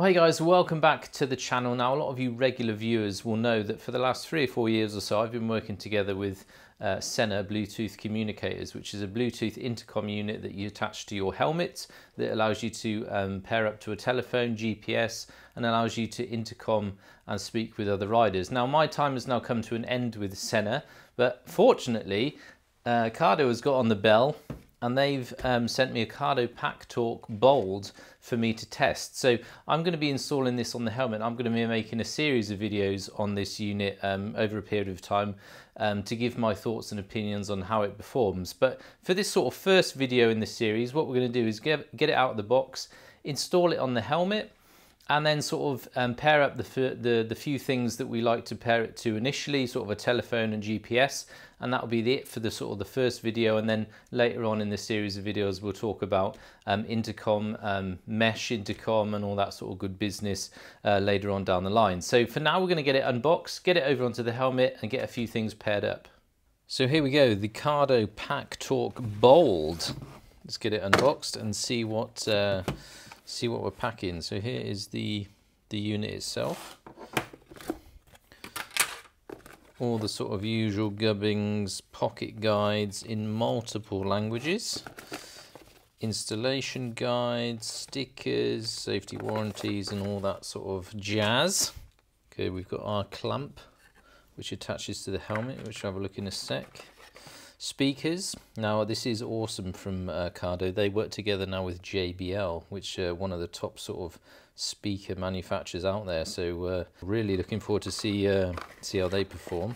Well, hey guys, welcome back to the channel. Now, a lot of you regular viewers will know that for the last three or four years or so, I've been working together with uh, Sena Bluetooth communicators, which is a Bluetooth intercom unit that you attach to your helmet that allows you to um, pair up to a telephone, GPS, and allows you to intercom and speak with other riders. Now, my time has now come to an end with Sena, but fortunately, uh, Cardo has got on the bell and they've um, sent me a Cardo Pack Talk Bold for me to test. So I'm going to be installing this on the helmet. I'm going to be making a series of videos on this unit um, over a period of time um, to give my thoughts and opinions on how it performs. But for this sort of first video in the series, what we're going to do is get, get it out of the box, install it on the helmet, and then sort of um, pair up the, the, the few things that we like to pair it to initially, sort of a telephone and GPS, and that'll be it for the sort of the first video. And then later on in the series of videos, we'll talk about um, intercom, um, mesh intercom, and all that sort of good business uh, later on down the line. So for now, we're going to get it unboxed, get it over onto the helmet, and get a few things paired up. So here we go, the Cardo Pack Talk Bold. Let's get it unboxed and see what. Uh, see what we're packing. So here is the, the unit itself. All the sort of usual gubbings, pocket guides in multiple languages. Installation guides, stickers, safety warranties and all that sort of jazz. Okay, we've got our clamp which attaches to the helmet, which I'll have a look in a sec. Speakers. Now this is awesome from uh, Cardo. They work together now with JBL, which uh, one of the top sort of speaker manufacturers out there. So uh, really looking forward to see uh, see how they perform.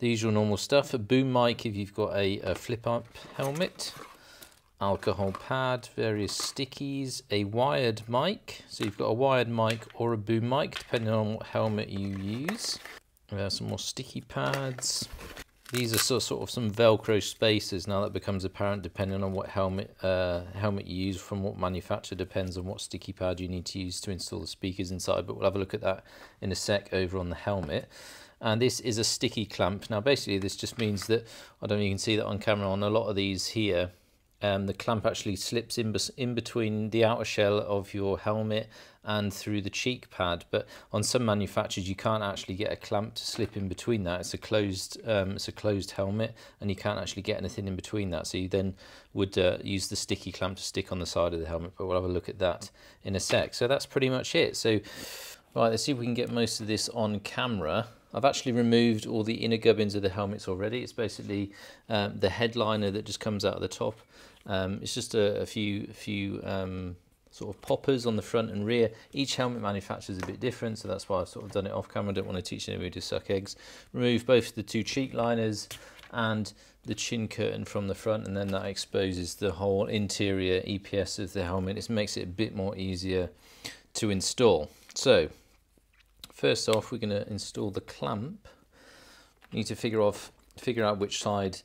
The usual normal stuff. A boom mic if you've got a, a flip up helmet. Alcohol pad, various stickies, a wired mic. So you've got a wired mic or a boom mic, depending on what helmet you use. We have some more sticky pads. These are sort of some Velcro spacers. Now that becomes apparent depending on what helmet uh, helmet you use from what manufacturer depends on what sticky pad you need to use to install the speakers inside. But we'll have a look at that in a sec over on the helmet. And this is a sticky clamp. Now basically this just means that, I don't know you can see that on camera, on a lot of these here, um, the clamp actually slips in, in between the outer shell of your helmet and through the cheek pad but on some manufacturers you can't actually get a clamp to slip in between that. It's a closed um, it's a closed helmet and you can't actually get anything in between that. So you then would uh, use the sticky clamp to stick on the side of the helmet but we'll have a look at that in a sec. So that's pretty much it. So right let's see if we can get most of this on camera I've actually removed all the inner gubbins of the helmets already. It's basically um, the headliner that just comes out of the top. Um, it's just a, a few, a few um, sort of poppers on the front and rear. Each helmet manufacturer is a bit different, so that's why I've sort of done it off camera. I don't want to teach anybody to suck eggs. Remove both the two cheek liners and the chin curtain from the front, and then that exposes the whole interior EPS of the helmet. It makes it a bit more easier to install. So First off, we're going to install the clamp. You need to figure off, figure out which side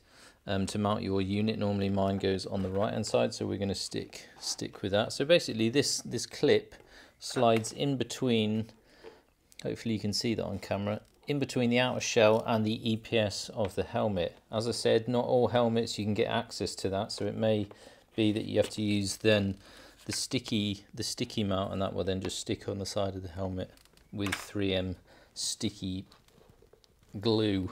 um, to mount your unit. Normally mine goes on the right hand side, so we're going to stick stick with that. So basically this, this clip slides in between, hopefully you can see that on camera, in between the outer shell and the EPS of the helmet. As I said, not all helmets you can get access to that, so it may be that you have to use then the sticky the sticky mount and that will then just stick on the side of the helmet with 3M sticky glue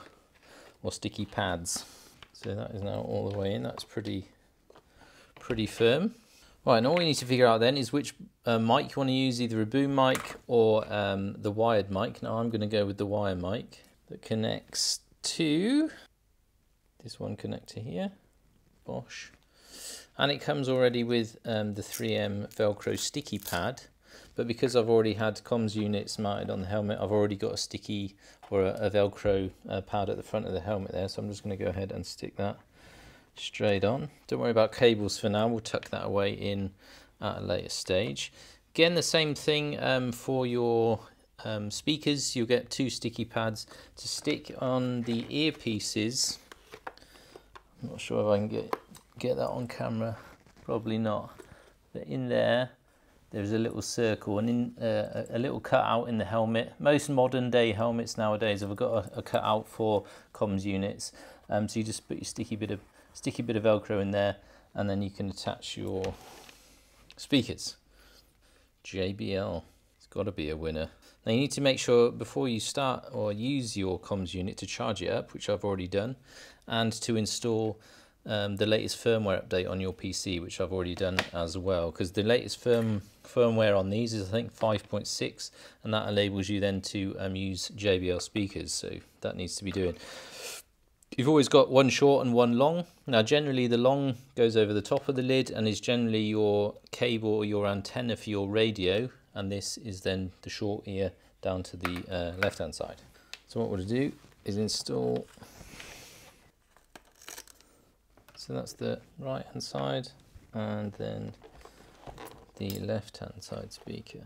or sticky pads. So that is now all the way in. That's pretty pretty firm. Right, and all we need to figure out then is which uh, mic you want to use, either a boom mic or um, the wired mic. Now I'm going to go with the wire mic that connects to this one connector here, Bosh. And it comes already with um, the 3M Velcro sticky pad but because I've already had comms units mounted on the helmet, I've already got a sticky or a, a Velcro uh, pad at the front of the helmet there. So I'm just going to go ahead and stick that straight on. Don't worry about cables for now. We'll tuck that away in at a later stage. Again, the same thing um, for your um, speakers. You'll get two sticky pads to stick on the earpieces. I'm not sure if I can get, get that on camera. Probably not. But in there, there's a little circle and in uh, a little cutout in the helmet. Most modern day helmets nowadays have got a, a cutout for comms units. Um, so you just put your sticky bit of sticky bit of Velcro in there, and then you can attach your speakers. JBL. It's got to be a winner. Now you need to make sure before you start or use your comms unit to charge it up, which I've already done, and to install um, the latest firmware update on your PC, which I've already done as well, because the latest firm firmware on these is I think 5.6, and that enables you then to um, use JBL speakers. So that needs to be doing. You've always got one short and one long. Now generally the long goes over the top of the lid and is generally your cable or your antenna for your radio, and this is then the short ear down to the uh, left hand side. So what we'll do is install so that's the right hand side and then the left hand side speaker.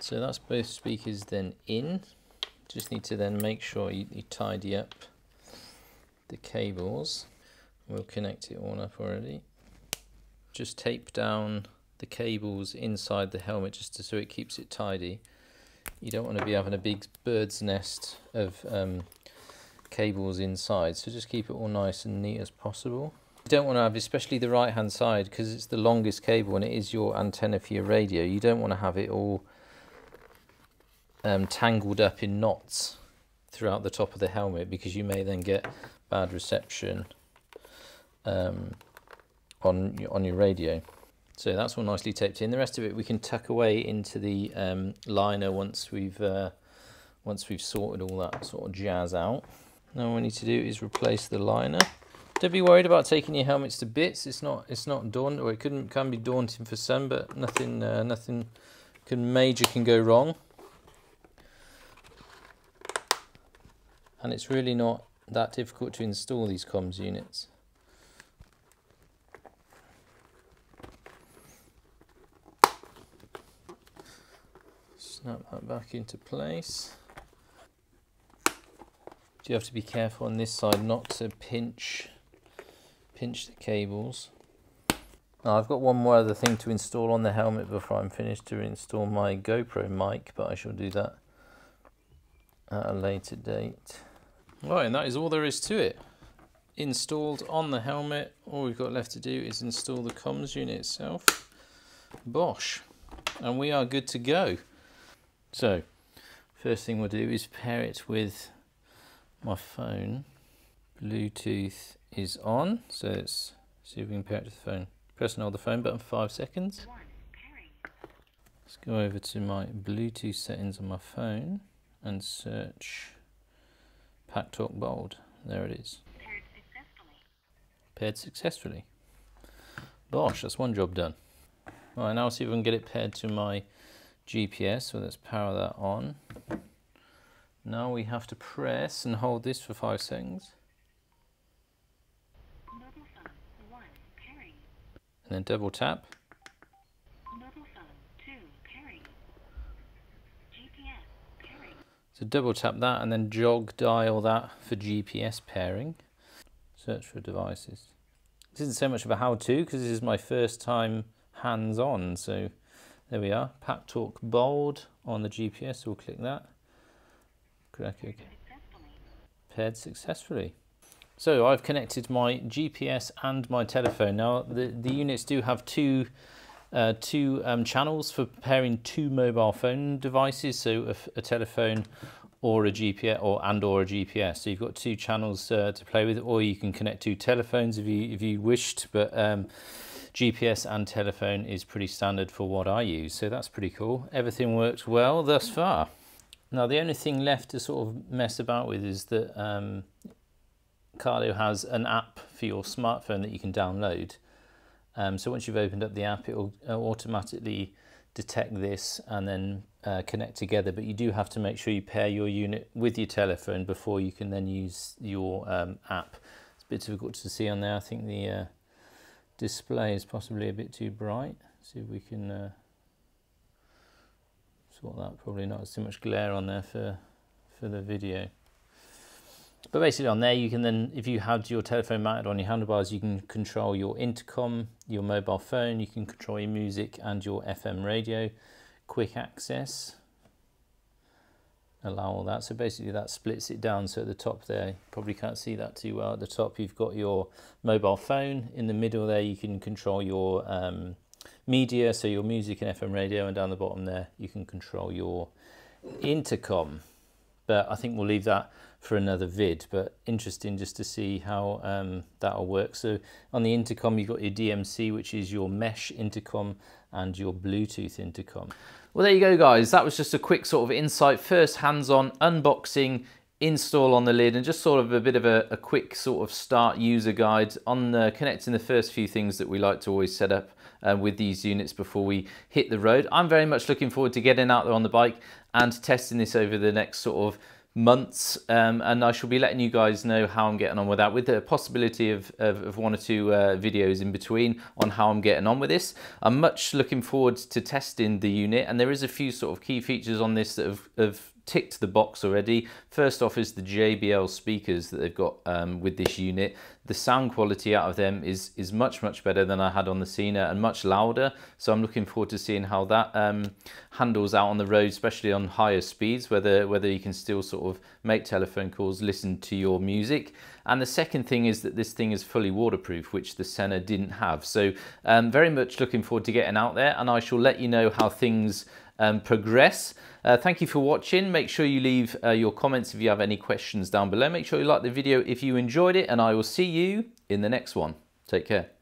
So that's both speakers then in. Just need to then make sure you, you tidy up the cables. We'll connect it all up already. Just tape down the cables inside the helmet just to, so it keeps it tidy. You don't want to be having a big bird's nest of um, cables inside so just keep it all nice and neat as possible. You don't want to have especially the right hand side because it's the longest cable and it is your antenna for your radio. You don't want to have it all um, tangled up in knots throughout the top of the helmet because you may then get bad reception um, on on your radio. So that's all nicely taped in. The rest of it we can tuck away into the um, liner once we've uh, once we've sorted all that sort of jazz out now all we need to do is replace the liner. Don't be worried about taking your helmets to bits. It's not it's not daunting, or it couldn't can be daunting for some, but nothing uh, nothing can major can go wrong. And it's really not that difficult to install these comms units. Snap that back into place you have to be careful on this side not to pinch pinch the cables. Now I've got one more other thing to install on the helmet before I'm finished to install my GoPro mic, but I shall do that at a later date. Right, and that is all there is to it. Installed on the helmet, all we've got left to do is install the comms unit itself. Bosh. And we are good to go. So, first thing we'll do is pair it with my phone Bluetooth is on so let's see if we can pair it to the phone. Press and hold the phone button for five seconds. Let's go over to my Bluetooth settings on my phone and search PackTalk Bold. There it is. Paired successfully. Paired successfully Bosh, that's one job done. Right now see if we can get it paired to my GPS so let's power that on now we have to press and hold this for five seconds. And then double tap. So double tap that and then jog dial that for GPS pairing. Search for devices. This isn't so much of a how-to because this is my first time hands-on. So there we are, PackTalk Bold on the GPS, we'll click that. Paired successfully. So I've connected my GPS and my telephone. Now the, the units do have two uh, two um, channels for pairing two mobile phone devices, so a, a, telephone or a GPS or and or a GPS. So you've got two channels uh, to play with, or you can connect two telephones if you if you wished. But um, GPS and telephone is pretty standard for what I use, so that's pretty cool. Everything works well thus far. Now the only thing left to sort of mess about with is that um, Cardo has an app for your smartphone that you can download. Um, so once you've opened up the app, it will automatically detect this and then uh, connect together. But you do have to make sure you pair your unit with your telephone before you can then use your um, app. It's a bit difficult to see on there. I think the uh, display is possibly a bit too bright. See if we can uh, sort that probably not as too much glare on there for for the video. But basically on there you can then if you had your telephone mounted on your handlebars you can control your intercom your mobile phone you can control your music and your fm radio quick access allow all that. So basically that splits it down. So at the top there probably can't see that too well. At the top you've got your mobile phone. In the middle there you can control your um, media, so your music and FM radio, and down the bottom there you can control your intercom. But I think we'll leave that for another vid, but interesting just to see how um, that'll work. So on the intercom, you've got your DMC, which is your mesh intercom and your Bluetooth intercom. Well, there you go, guys. That was just a quick sort of insight, first hands-on unboxing, install on the lid and just sort of a bit of a, a quick sort of start user guide on the, connecting the first few things that we like to always set up uh, with these units before we hit the road. I'm very much looking forward to getting out there on the bike and testing this over the next sort of months um, and I shall be letting you guys know how I'm getting on with that with the possibility of, of, of one or two uh, videos in between on how I'm getting on with this. I'm much looking forward to testing the unit and there is a few sort of key features on this that have, have ticked the box already. First off is the JBL speakers that they've got um, with this unit. The sound quality out of them is, is much, much better than I had on the Sena and much louder. So I'm looking forward to seeing how that um, handles out on the road, especially on higher speeds, whether, whether you can still sort of make telephone calls, listen to your music. And the second thing is that this thing is fully waterproof, which the Sena didn't have. So um, very much looking forward to getting out there and I shall let you know how things um, progress. Uh, thank you for watching. Make sure you leave uh, your comments if you have any questions down below. Make sure you like the video if you enjoyed it and I will see you in the next one. Take care.